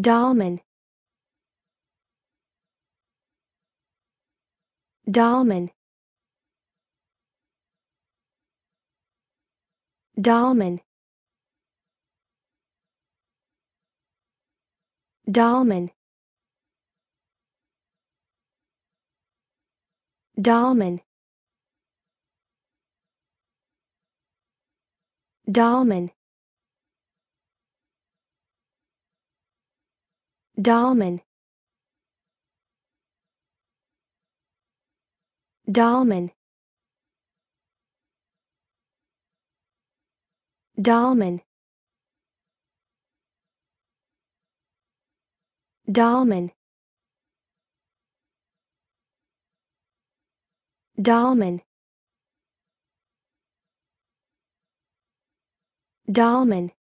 Dolman Dolman Dolman Dolman Dolman Dolman Dolman Dolman Dolman Dolman Dolman Dolman